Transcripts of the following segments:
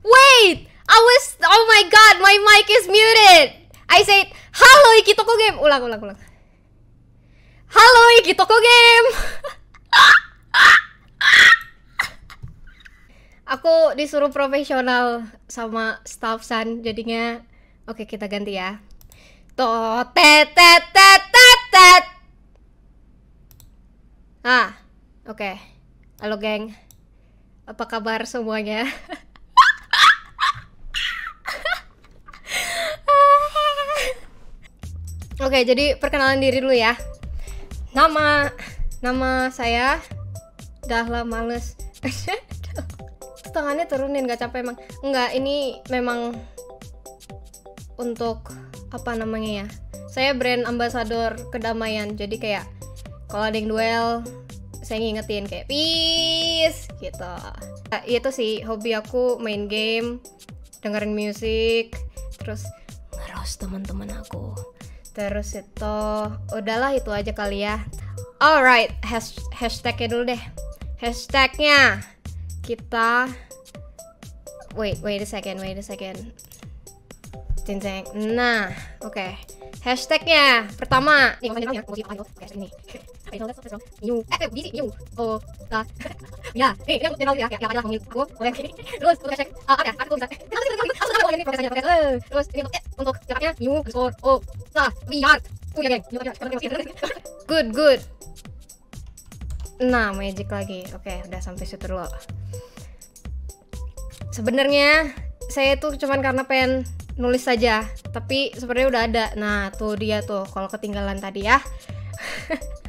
Wait! I was oh my god, my mic is muted. I said, "Halo Iki Toko Game." Ulang, ulang, ulang. Halo Iki Toko Game. Aku disuruh profesional sama staff San, jadinya oke kita ganti ya. To tet. Ah, oke. Halo geng. Apa kabar semuanya? Oke, jadi perkenalan diri dulu ya. Nama nama saya Dahla Males. Tangannya turunin gak capek emang. Enggak, ini memang untuk apa namanya ya? Saya brand ambassador kedamaian. Jadi kayak kalau ada yang duel saya ngingetin kayak peace gitu. Nah, itu sih hobi aku main game, dengerin musik, terus ngeros teman-teman aku terus itu udahlah itu aja kali ya. Alright Has hashtagnya dulu deh. Hashtagnya kita wait wait a second wait a second Cinceng. nah oke okay. hashtagnya pertama ini new eh busy new oh ta ya eh ini channel ya yang adalah milik aku boleh terus untuk hashtag ah ya aku bisa ini profesinya terus ini untuk caranya new underscore oh nah lihat oh ya good good nah magic lagi oke udah sampai situ dulu sebenarnya saya tuh cuman karena pengen nulis saja tapi sebenarnya udah ada nah tuh dia tuh kalau ketinggalan tadi ya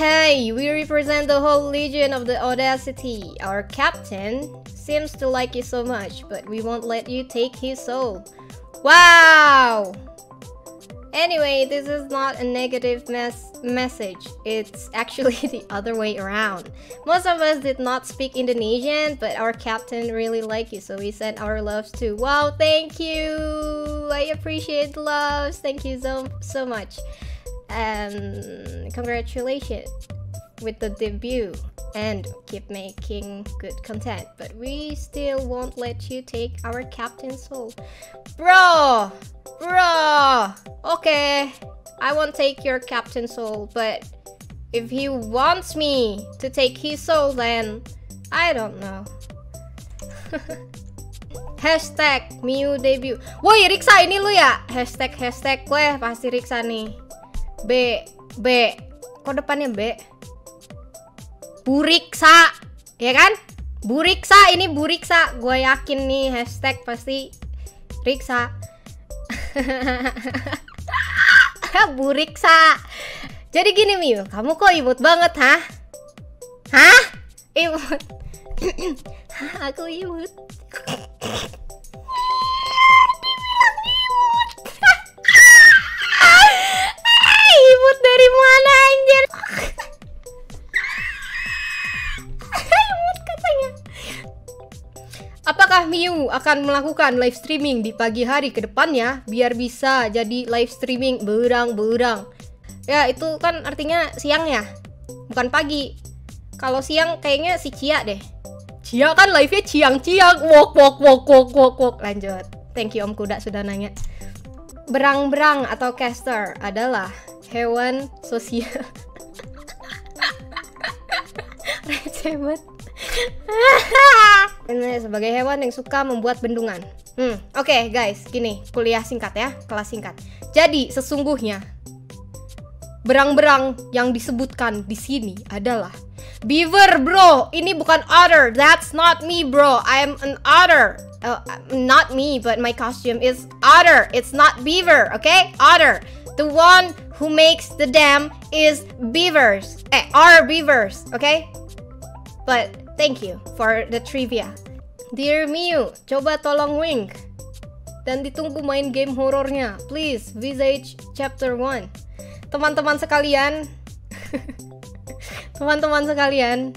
Hey, we represent the whole legion of the Audacity. Our captain seems to like you so much, but we won't let you take his soul. Wow! Anyway, this is not a negative mes message. It's actually the other way around. Most of us did not speak Indonesian, but our captain really liked you, so we sent our loves too. Wow, thank you! I appreciate the loves. Thank you so, so much. And congratulations with the debut and keep making good content. But we still won't let you take our captain's soul. Bro! Bro! Okay, I won't take your captain's soul, but if he wants me to take his soul, then I don't know. hashtag Miu debut. Woi Riksa ini lu ya? Hashtag hashtag gue pasti Riksa nih. B B kok depannya B Buriksa ya kan Buriksa ini Buriksa gue yakin nih hashtag pasti Riksa Buriksa jadi gini Miu kamu kok imut banget hah hah? Imut. Aku imut imut akan melakukan live streaming di pagi hari ke depannya biar bisa jadi live streaming berang-berang. Ya itu kan artinya siang ya bukan pagi. Kalau siang kayaknya si Cia deh. Cia kan live-nya ciang-ciang wok wok wok wok wok wok. Lanjut. Thank you Om Kuda sudah nanya. Berang-berang atau caster adalah hewan sosial. Receh banget sebagai hewan yang suka membuat bendungan. Hmm oke okay, guys gini kuliah singkat ya kelas singkat. Jadi sesungguhnya berang-berang yang disebutkan di sini adalah beaver bro. Ini bukan otter. That's not me bro. I'm an otter. Uh, not me but my costume is otter. It's not beaver okay? Otter. The one who makes the dam is beavers. Eh are beavers okay? But thank you for the trivia. Dear Miu coba tolong wink. Dan ditunggu main game horornya. Please Visage chapter 1 teman-teman sekalian teman-teman sekalian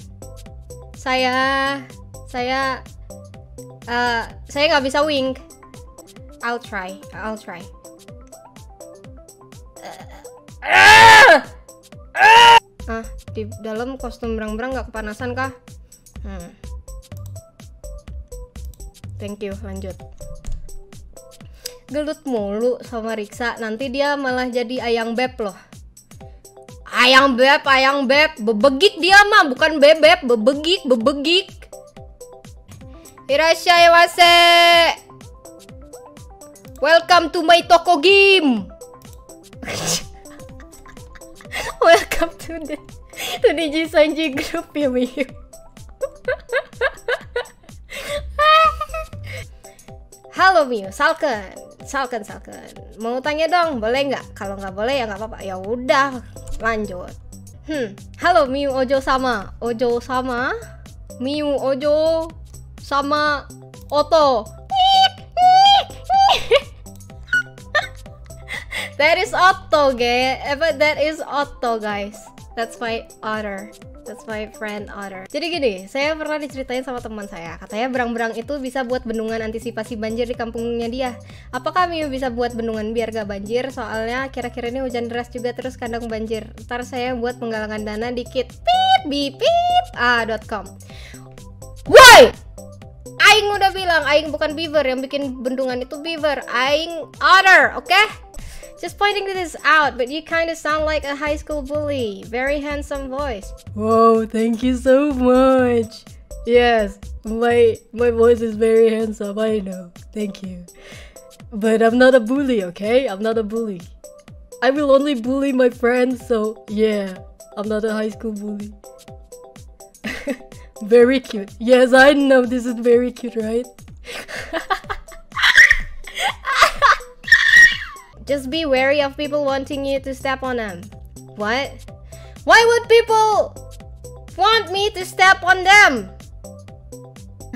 saya saya uh, saya nggak bisa wink. I'll try I'll try. Ah, di dalam kostum berang-berang nggak kepanasan kah? Hmm. Thank you, lanjut. Gelut mulu sama Riksa, nanti dia malah jadi ayang beb loh. Ayang beb, ayang beb, bebegik dia mah, bukan bebeb, bebegik, bebegik. Irashai wase. Welcome to my toko game. Welcome to the to the Jisanji group ya Miyu. Halo Miu, Salken, Salken, Salken. Mau tanya dong, boleh nggak? Kalau nggak boleh ya nggak apa-apa. Ya udah, lanjut. Hmm, halo Miu Ojo sama, Ojo sama, Miu Ojo sama Oto. that is Otto, guys. That is Otto, guys. That's my otter. That's my friend Otter. Jadi gini, saya pernah diceritain sama teman saya. Katanya berang-berang itu bisa buat bendungan antisipasi banjir di kampungnya dia. Apakah Miu bisa buat bendungan biar gak banjir? Soalnya kira-kira ini hujan deras juga terus kandang banjir. Ntar saya buat penggalangan dana dikit. Pip, bip, pip, ah.com. Why? Aing udah bilang, Aing bukan beaver yang bikin bendungan itu beaver. Aing otter, oke? Okay? Just pointing this out, but you kind of sound like a high school bully. Very handsome voice. Whoa, thank you so much. Yes, my my voice is very handsome. I know. Thank you. But I'm not a bully, okay? I'm not a bully. I will only bully my friends, so yeah, I'm not a high school bully. very cute. Yes, I know this is very cute, right? Just be wary of people wanting you to step on them. What? Why would people want me to step on them?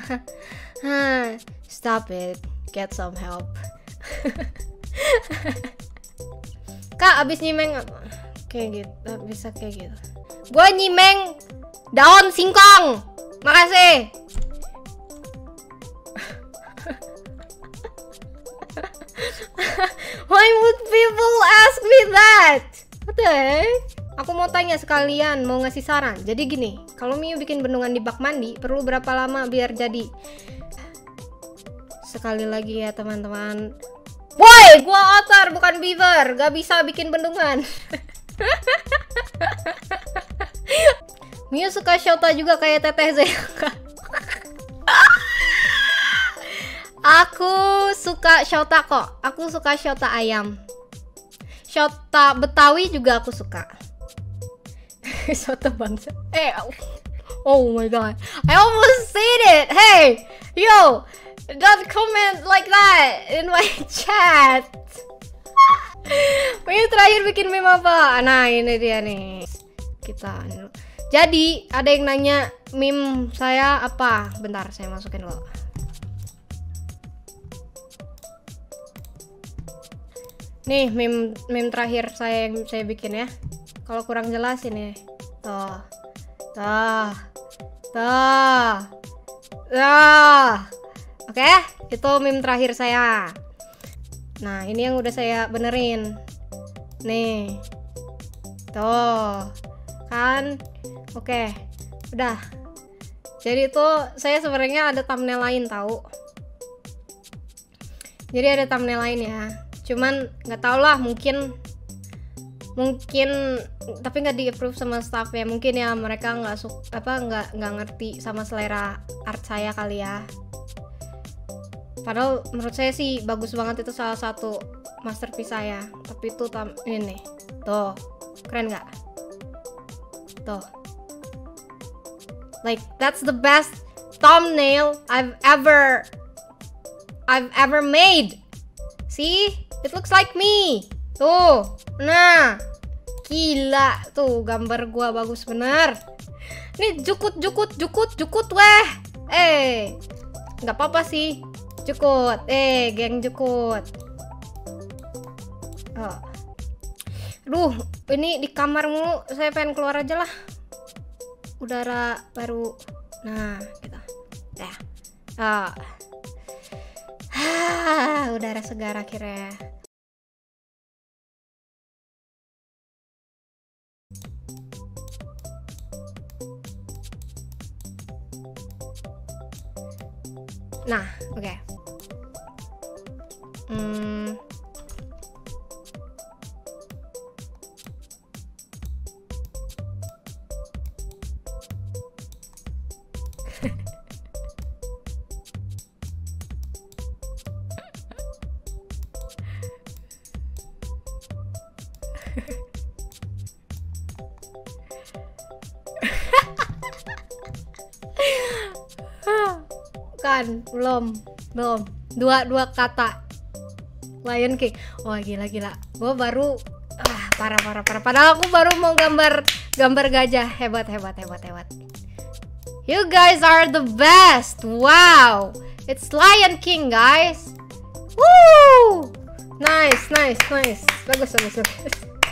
Ah, stop it. Get some help. Kak, abis nyimeng kayak gitu, bisa kayak gitu. Gue nyimeng daun singkong. Makasih. Why Heck? Aku mau tanya sekalian, mau ngasih saran. Jadi gini, kalau Miu bikin bendungan di bak mandi, perlu berapa lama biar jadi? Sekali lagi ya teman-teman. Woi, gua otter bukan beaver, gak bisa bikin bendungan. Miu suka Shota juga kayak Teteh Zeka. Aku suka Shota kok. Aku suka Shota ayam. Shota Betawi juga aku suka. Shota bangsa. Eh, oh my god. I almost said it. Hey, yo, don't comment like that in my chat. Ini terakhir bikin meme apa? Nah, ini dia nih. Kita Jadi, ada yang nanya meme saya apa? Bentar, saya masukin dulu. Nih meme meme terakhir saya yang saya bikin ya. Kalau kurang jelas ini. Tuh. Tuh. Tuh. Tuh. Oke, itu meme terakhir saya. Nah, ini yang udah saya benerin. Nih. Tuh. Kan? Oke. Udah. Jadi itu saya sebenarnya ada thumbnail lain tahu. Jadi ada thumbnail lain ya cuman nggak tau lah mungkin mungkin tapi nggak di approve sama staffnya mungkin ya mereka nggak suka apa nggak nggak ngerti sama selera art saya kali ya. Padahal menurut saya sih bagus banget itu salah satu masterpiece saya. Tapi itu tam ini nih tuh keren nggak? Tuh. Like that's the best thumbnail I've ever I've ever made. See It looks like me. Tuh. Nah. Gila. Tuh gambar gua bagus bener. Nih jukut jukut jukut jukut weh. Eh. nggak apa-apa sih. Jukut. Eh, geng jukut. Oh. Duh, ini di kamar mulu. Saya pengen keluar aja lah. Udara baru. Nah, gitu. Ya. Oh. Ah, udara segar akhirnya. Nah, oke. Okay. Hmm. Kan belum belum. Dua dua kata. Lion King. Wah gila gila. Gue baru ah parah parah parah. Padahal aku baru mau gambar gambar gajah. Hebat hebat hebat hebat. You guys are the best. Wow. It's Lion King guys. Woo! Nice nice nice. Bagus bagus bagus